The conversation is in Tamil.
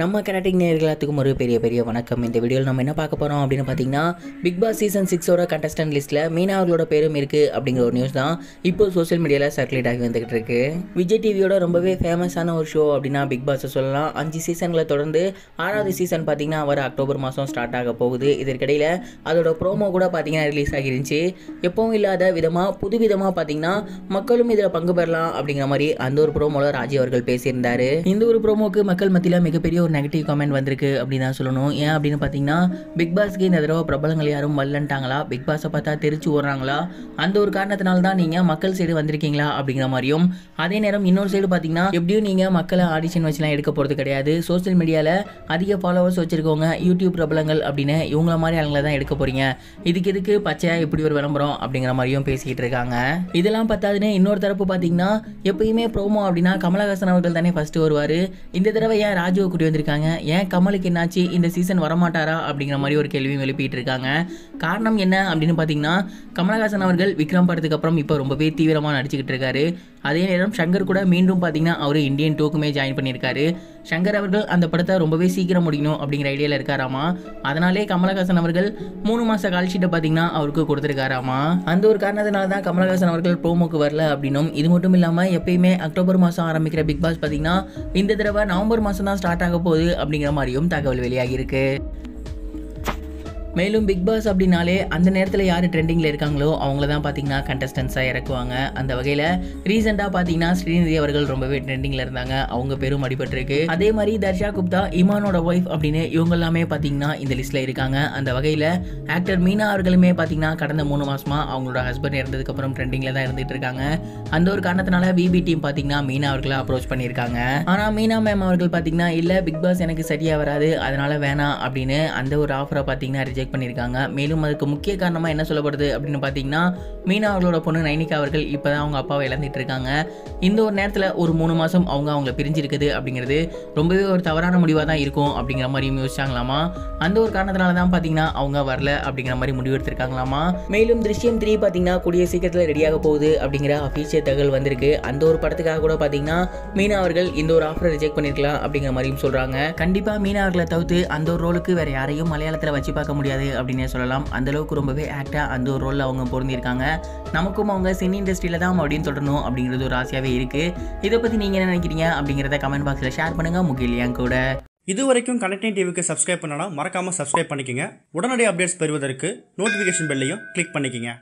நம்ம கராட்டிக் நேயர்கள் எல்லாத்துக்கும் ஒரு பெரிய பெரிய வணக்கம். இந்த வீடியோவில் நம்ம என்ன பார்க்க போகிறோம் அப்படின்னு பார்த்தீங்கன்னா பிக் பாஸ் சீசன் சிக்ஸோட கண்டஸ்டன்ட் லிஸ்ட்டில் மீனா அவர்களோட பேரும் இருக்குது அப்படிங்கிற ஒரு நியூஸ் தான் இப்போ சோஷியல் மீடியாவில் சர்க்குலேட் ஆகி வந்துகிட்டு இருக்கு. விஜய் டிவியோட ரொம்பவே ஃபேமஸான ஒரு ஷோ அப்படின்னா பிக் பாஸை சொல்லலாம். அஞ்சு சீசன்களை தொடர்ந்து ஆறாவது சீசன் பார்த்தீங்கன்னா வர அக்டோபர் மாதம் ஸ்டார்ட் ஆக போகுது. இதற்கிடையில் அதோட ப்ரோமோ கூட பார்த்தீங்கன்னா ரிலீஸ் ஆகிருந்துச்சு. எப்பவும் இல்லாத விதமாக புதுவிதமாக பார்த்தீங்கன்னா மக்களும் இதில் பங்கு பெறலாம் அப்படிங்கிற மாதிரி அந்த ஒரு ப்ரோமோவில் ராஜி அவர்கள் பேசியிருந்தார். இந்த ஒரு ப்ரோமோக்கு மக்கள் மத்தியில் மிகப்பெரிய ஒரு நெகட்டிவ் கமெண்ட் வந்திருக்கு அப்படின்னு தான் சொல்லணும். ஏன் அப்படின்னு பார்த்தீங்கன்னா பிக் பாஸ்க்கு இந்த தடவை பிரபலங்கள் யாரும் வரலன்ட்டாங்களா? பிக் பாஸை பார்த்தா தெரிச்சு ஓடுறாங்களா? அந்த ஒரு காரணத்தினால தான் நீங்கள் மக்கள் சைடு வந்திருக்கீங்களா அப்படிங்கிற மாதிரியும் அதே நேரம் இன்னொரு சைடு பார்த்தீங்கன்னா எப்படியும் நீங்கள் மக்களை ஆடிஷன் வச்சுலாம் எடுக்க போகிறது கிடையாது. சோசியல் மீடியாவில் அதிக ஃபாலோவர்ஸ் வச்சுருக்கவங்க யூடியூப் பிரபலங்கள் அப்படின்னு இவங்கள மாதிரி ஆளுங்களை தான் எடுக்க போகிறீங்க இதுக்கு எதுக்கு பச்சையாக இப்படி ஒரு விளம்பரம் அப்படிங்கிற மாதிரியும் பேசிக்கிட்டு இருக்காங்க. இதெல்லாம் பார்த்தாதுன்னு இன்னொரு தரப்பு பார்த்தீங்கன்னா எப்பயுமே ப்ரோமோ அப்படின்னா கமலஹாசன் அவர்கள் தானே ஃபர்ஸ்ட் வருவார். இந்த தடவை ஏன் ராஜுவை கூட்டி எழுந்திருக்காங்க ஏன் கமலுக்கு என்னாச்சு? இந்த சீசன் வரமாட்டாரா? அப்படிங்கிற மாதிரி ஒரு கேள்வியும் எழுப்பிட்டு இருக்காங்க. காரணம் என்ன அப்படின்னு பார்த்தீங்கன்னா கமலஹாசன் அவர்கள் விக்ரம் படத்துக்கு அப்புறம் இப்போ ரொம்பவே தீவிரமாக நடிச்சுக்கிட்டு இருக்காரு. அதே நேரம் ஷங்கர் கூட மீண்டும் பார்த்தீங்கன்னா அவர் இந்தியன் டூக்குமே ஜாயின் பண்ணியிருக்காரு. ஷங்கர் அவர்கள் அந்த படத்தை ரொம்பவே சீக்கிரம் முடிக்கணும் அப்படிங்கிற ஐடியாவில் இருக்காராமா? அதனாலே கமலஹாசன் அவர்கள் மூணு மாத கால்ஷீட்டை பார்த்தீங்கன்னா அவருக்கு கொடுத்துருக்காராமா? அந்த ஒரு காரணத்தினால தான் கமலஹாசன் அவர்கள் ப்ரோமோக்கு வரல அப்படின்னும். இது மட்டும் இல்லாமல் எப்பயுமே அக்டோபர் மாதம் ஆரம்பிக்கிற பிக் பாஸ் பார்த்தீங்கன்னா இந்த தடவை நவம்பர் மாதம் தான் ஸ்டார்ட் ஆக போகுது அப்படிங்கிற மாதிரியும் தகவல் வெளியாகியிருக்கு. மேலும் பிக் பாஸ் அப்படின்னாலே அந்த நேரத்தில் யார் ட்ரெண்டிங்கில் இருக்காங்களோ அவங்கள தான் பார்த்தீங்கன்னா கண்டஸ்டன்ஸாக இறக்குவாங்க. அந்த வகையில் ரீசெண்டாக பார்த்தீங்கன்னா ஸ்ரீநிதி அவர்கள் ரொம்பவே ட்ரெண்டிங்கில் இருந்தாங்க. அவங்க பேரும் அடிபட்டிருக்கு. அதே மாதிரி தர்ஷா குப்தா இமானோட ஒய்ஃப் அப்படின்னு இவங்க எல்லாமே பார்த்தீங்கன்னா இந்த லிஸ்ட்டில் இருக்காங்க. அந்த வகையில் ஆக்டர் மீனா அவர்களுமே பார்த்தீங்கன்னா கடந்த மூணு மாதமாக அவங்களோட ஹஸ்பண்ட் இறந்ததுக்கப்புறம் ட்ரெண்டிங்கில் தான் இருந்துகிட்டு இருக்காங்க அந்த ஒரு காரணத்தினால பிபி டீம் பார்த்தீங்கன்னா மீனா அவர்களை அப்ரோச் பண்ணியிருக்காங்க. ஆனால் மீனா மேம் அவர்கள் பார்த்தீங்கன்னா இல்லை பிக் பாஸ் எனக்கு சரியாக வராது. அதனால் வேணாம் அப்படின்னு அந்த ஒரு ஆஃபரை பார்த்தீங்கன்னா ரிஜெக்ட் பண்ணியிருக்காங்க. மேலும் அதுக்கு முக்கிய காரணமாக என்ன சொல்லப்படுது அப்படின்னு பார்த்தீங்கன்னா மீனா அவர்களோட பொண்ணு நைனிகா அவர்கள் இப்போ தான் அவங்க அப்பாவை இழந்துட்டு இருக்காங்க. இந்த ஒரு நேரத்தில் ஒரு மூணு மாதம் அவங்க அவங்கள பிரிஞ்சிருக்குது அப்படிங்கிறது ரொம்பவே ஒரு தவறான முடிவாக தான் இருக்கும் அப்படிங்கிற மாதிரி யோசிச்சாங்களாமா? அந்த ஒரு காரணத்தினால தான் பார்த்தீங்கன்னா அவங்க வரல அப்படிங்கிற மாதிரி முடிவு எடுத்திருக்காங்களாமா? மேலும் திருஷ்யம் த்ரீ பார்த்தீங்கன்னா கூடிய சீக்கிரத்தில் ரெடியாக போகுது அப்படிங்கிற அஃபீஷியல் தகவல் வந்திருக்கு. அந்த ஒரு படத்துக்காக கூட பார்த்தீங்கன்னா மீனா அவர்கள் இந்த ஒரு ஆஃபரை ரிஜெக்ட் பண்ணியிருக்கலாம் அப்படிங்கிற மாதிரியும் சொல்கிறாங்க கண்டிப்பாக மீனா அவர்களை தவிர்த்து அந்த ஒரு ரோலுக்கு வேற யாரையும் மலையாளத்தில் வச்சு பார்க்க முடியாது. அப்படின்னே சொல்லலாம். அந்த அளவுக்கு ரொம்பவே ஆக்டாக அந்த ஒரு ரோலில் அவங்க பொருந்திருக்காங்க நமக்கும் அவங்க சினி இண்டஸ்ட்ரியில் தான் அப்படின்னு தொடரணும் அப்படிங்கிறது ஒரு ஆசையாகவே இருக்குது இதை பற்றி நீங்கள் என்ன நினைக்கிறீங்க அப்படிங்கிறத கமெண்ட் பாக்ஸில் ஷேர் பண்ணுங்கள் முகிலியாங்க கூட. இது வரைக்கும் கனெக்டிங் டிவிக்கு சப்ஸ்கிரைப் பண்ணனா மறக்காமல் சப்ஸ்கிரைப் பண்ணிக்கங்க. உடனடி அப்டேட்ஸ் பெறுவதற்கு நோட்டிஃபிகேஷன் பெல்லையும் கிளிக் பண்ணிக்கோங்க.